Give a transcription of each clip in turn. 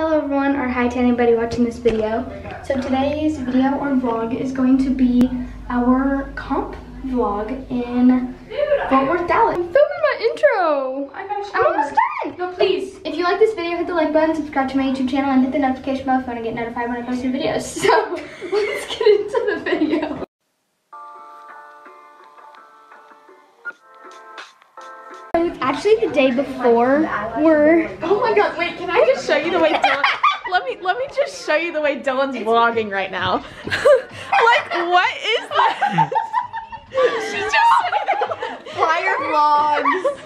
Hello everyone, or hi to anybody watching this video. So today's video or vlog is going to be our comp vlog in Fort Worth, Dallas. I'm filming my intro. I got I'm almost done. No, please. If you like this video, hit the like button, subscribe to my YouTube channel, and hit the notification bell phone to get notified when I post new videos. So let's get into the video. Actually the day before we're Oh my god, wait, can I just show you the way Dhylan let me let me just show you the way Dhylan's vlogging right now. like what is that? She's just fire vlogs.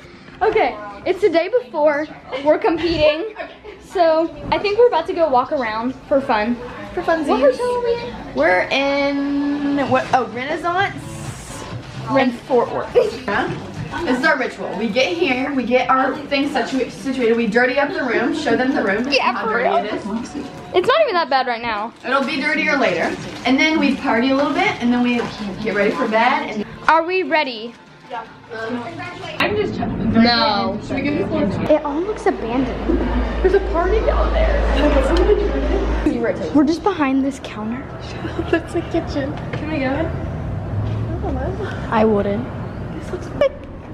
Okay, it's the day before we're competing. So I think we're about to go walk around for fun. For funsies. What hotel are we in? We're in what oh Renaissance in Fort Worth. Yeah? This is our ritual. We get here, we get our things situa situated, we dirty up the room, show them the room, Yeah, how for dirty real. it is. It's not even that bad right now. It'll be dirtier later. And then we party a little bit, and then we get ready for bed. And Are we ready? Yeah. I'm just checking. No. Should we give you four? It all looks abandoned. There's a party down there. We're just behind this counter. That's the kitchen. Can we go? in? I wouldn't.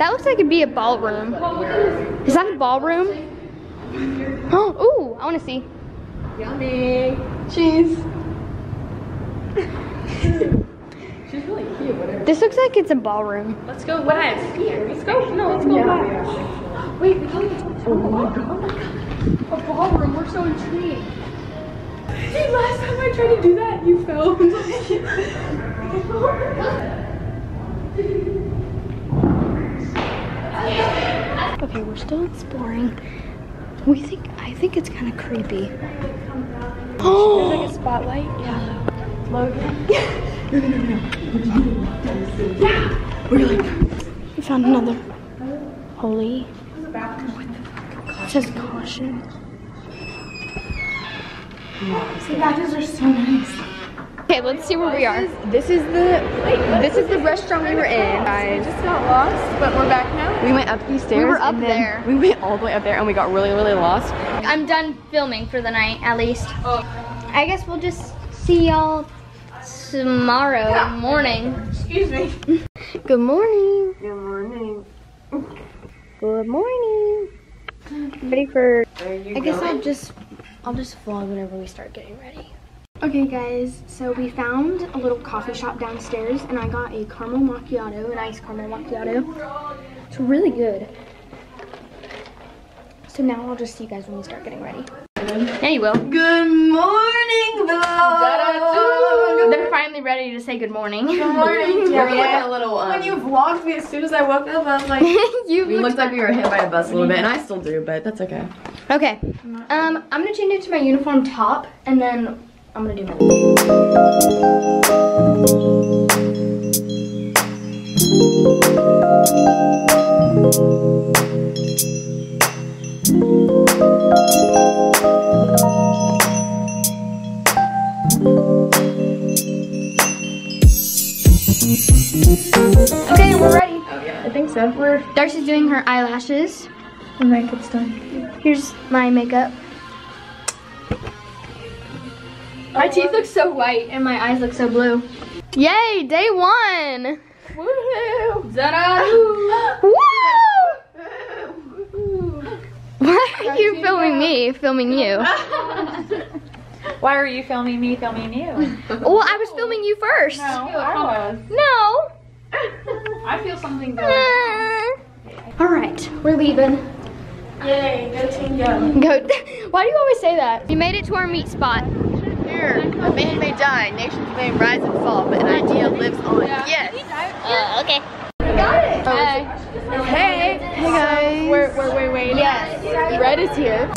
That looks like it'd be a ballroom. Is that a ballroom? Oh, ooh, I want to see. Yummy. Cheese. She's really cute. Whatever. This looks like it's a ballroom. Let's go back. Let's go. No, let's go back. Wait, we don't Oh my god. A ballroom. We're so intrigued. See, last time I tried to do that, you filmed. Okay, we're still exploring. We think, I think it's kind of creepy. Oh, like a spotlight. Yeah. Logan. Yeah. We found another holy. It says caution. See, badges are so nice. Okay, let's see where we are. This is the this is the restaurant we were in. Guys, just got lost, but we're back now. We went up these stairs. We were up and then there. We went all the way up there, and we got really, really lost. I'm done filming for the night, at least. Oh. I guess we'll just see y'all tomorrow Yeah. morning. Excuse me. Good morning. Good morning. Good morning. Ready for? Where are you I guess going? I'll just, I'll just vlog whenever we start getting ready. Okay, guys. So we found a little coffee shop downstairs, and I got a caramel macchiato, an iced caramel macchiato. It's really good. So now I'll just see you guys when we start getting ready. Yeah, you will. Good morning, vlog. They're finally ready to say good morning. Good morning. Yeah, Yeah, we had a little, um, When you vlogged me as soon as I woke up, I was like, you We looked like we were hit by a bus a little bit, and I still do, but that's okay. Okay. Um, I'm gonna change it to my uniform top, and then I'm gonna do my. Okay, we're ready. Oh, yeah. I think so. We're Darcy's doing her eyelashes. the makeup's done. Here's my makeup. My teeth look so white and my eyes look so blue. Yay, day one! Woohoo! Ta-da! Woo! Why are you filming me, filming you? Why are you filming me filming you? Well, I was filming you first. No, I was. No. I feel something going. Eh. All right, we're leaving. Yay, go team go. Go. Why do you always say that? We made it to our meet spot. Here, a man may die, nations may rise and fall, but an idea lives on. Yes. Uh, okay. Hey. Hey. Hey guys. We're, we're, we're waiting. Yes. Red is here.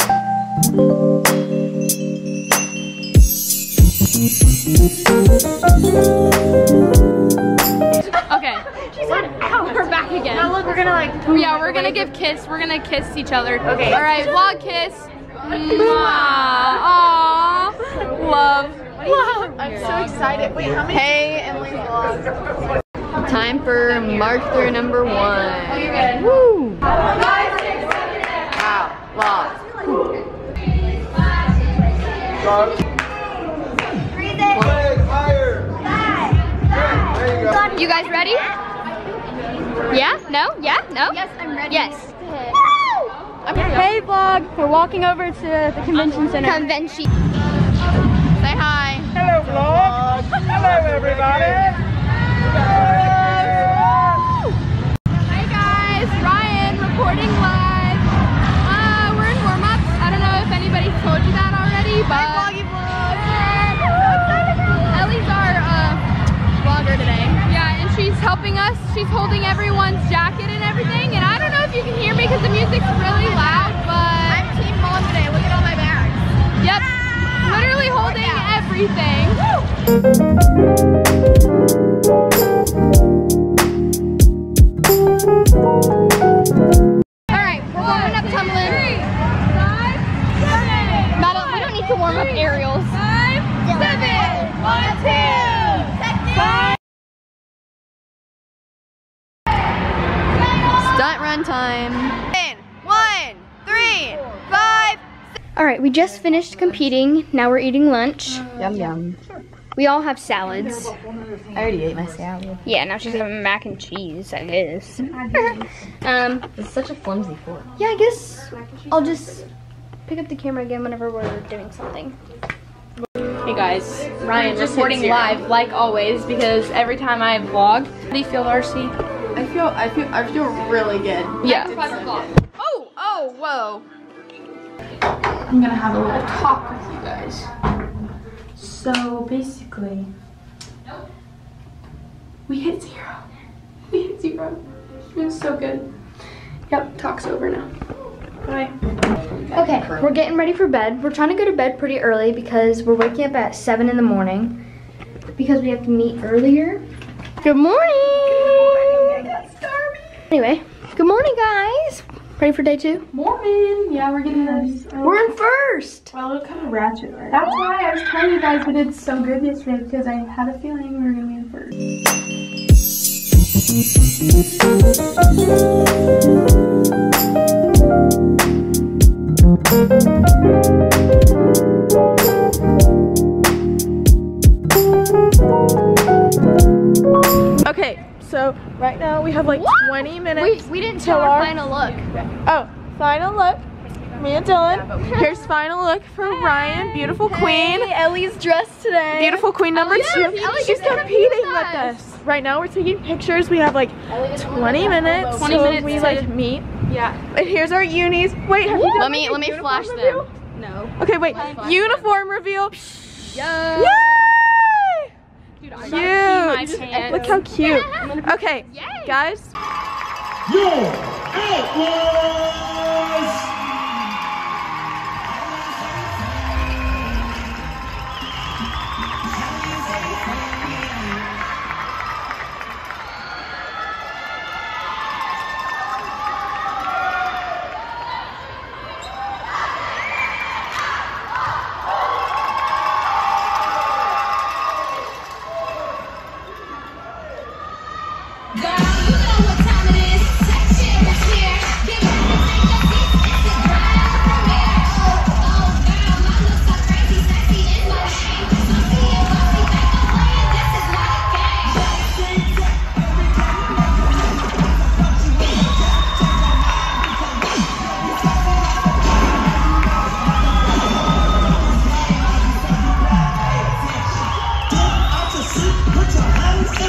Okay. She's back. We're back again. Now look, we're gonna like. Yeah, we're gonna give kiss. We're gonna kiss each other. Okay. All right, vlog kiss. Mwah. Aww. Love. Love. I'm so excited. Wait, how many? Hey, Emily Vlog. Time for mark through number one. Are you good? Woo! Wow, lost. Leg higher. Good, there you go. You guys ready? Yeah? No? Yeah? No? Yes, I'm ready. Yes. Hey vlog, we're walking over to the convention center. Convention. Say hi. Hello, vlog. Hello, everybody. Everything. All All right, we just finished competing. Now we're eating lunch. Yum yum. We all have salads. I already ate my salad. Yeah, now she's having mac and cheese, I guess. um, It's such a flimsy fork. yeah, I guess I'll just pick up the camera again whenever we're doing something. Hey guys, Ryan reporting live like always because every time I vlog, how do you feel, Darcy? I feel I feel I feel really good. Yeah. Oh, oh, whoa. I'm gonna have a little talk with you guys. So basically, we hit zero. We hit zero. It was so good. Yep, talk's over now. Bye. Okay, we're getting ready for bed. We're trying to go to bed pretty early because we're waking up at 7 in the morning because we have to meet earlier. Good morning! Anyway, good morning, guys. Ready for day two? Mormon. Yeah, we're getting this. Oh. We're in first. Well, it kind of ratchet, right? That's why I was telling you guys we did so good yesterday because I had a feeling we were gonna be in first. Final look for Ryan, beautiful queen. Ellie's dressed today. Beautiful queen number oh, Ellie's two. competing. Ellie's She's competing with with us. Right now we're taking pictures. We have like 20 minutes 20 till minutes we to- like meet. Yeah. And here's our unis. Wait, have you done Let me let me flash reveal? them. No. Okay, wait. Uniform reveal. Yeah. Yay! Dude, I Cute. Look how cute. Okay, Yay. guys. Girl,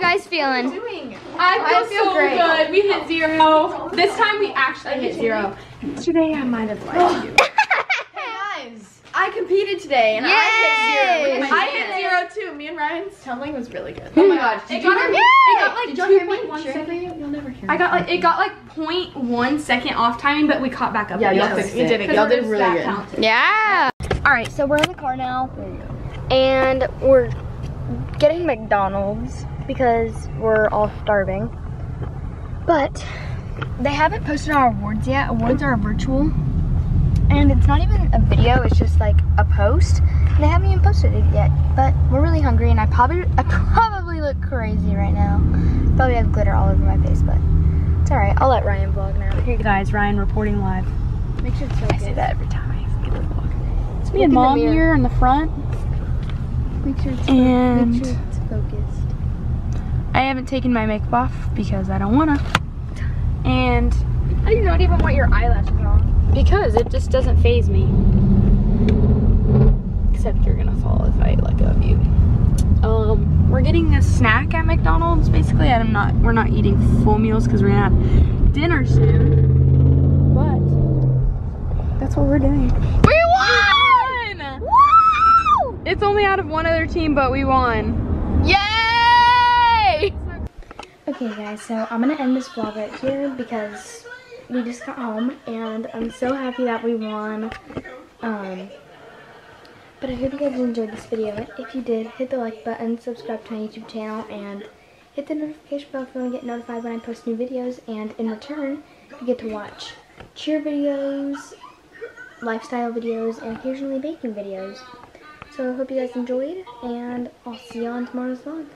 guys feeling? I feel, feel so great. good. We hit zero. This time we actually hit zero. Yesterday I might have lied to you. Guys, I competed today and I hit zero. I hit zero too. Me and Ryan's tumbling was really good. Oh my gosh. It Did got, you hear me? it got like Did you hear me? 2.1 Sharing second. video? You'll never hear I got like it got like 0.1 second off timing, but we caught back up. Yeah, y'all Yes. fixed You it. did it. Y'all did really good. counted. Yeah. All right, so we're in the car now, and we're getting McDonald's because we're all starving. But they haven't posted our awards yet. Awards are virtual, and it's not even a video. It's just like a post. They haven't even posted it yet. But we're really hungry, and I probably I probably look crazy right now. Probably have glitter all over my face, but it's all right. I'll let Ryan vlog now. Here you. Guys, Ryan reporting live. Make sure it's I say that every time I get a vlog. It's me Look and mom here in the front. Make sure And- sure. I haven't taken my makeup off because I don't wanna. And I do not even want your eyelashes on. because it just doesn't phase me. Except you're gonna fall if I let go of you. Um, we're getting a snack at McDonald's. Basically, I'm not. We're not eating full meals because we're gonna have dinner soon. But that's what we're doing. It's only out of one other team, but we won. Yay! Okay guys, so I'm gonna end this vlog right here because we just got home and I'm so happy that we won. Um, but I hope you guys enjoyed this video. If you did, hit the like button, subscribe to my YouTube channel, and hit the notification bell if you want to get notified when I post new videos. And in return, you get to watch cheer videos, lifestyle videos, and occasionally baking videos. So I hope you guys enjoyed, and I'll see you on tomorrow's vlog.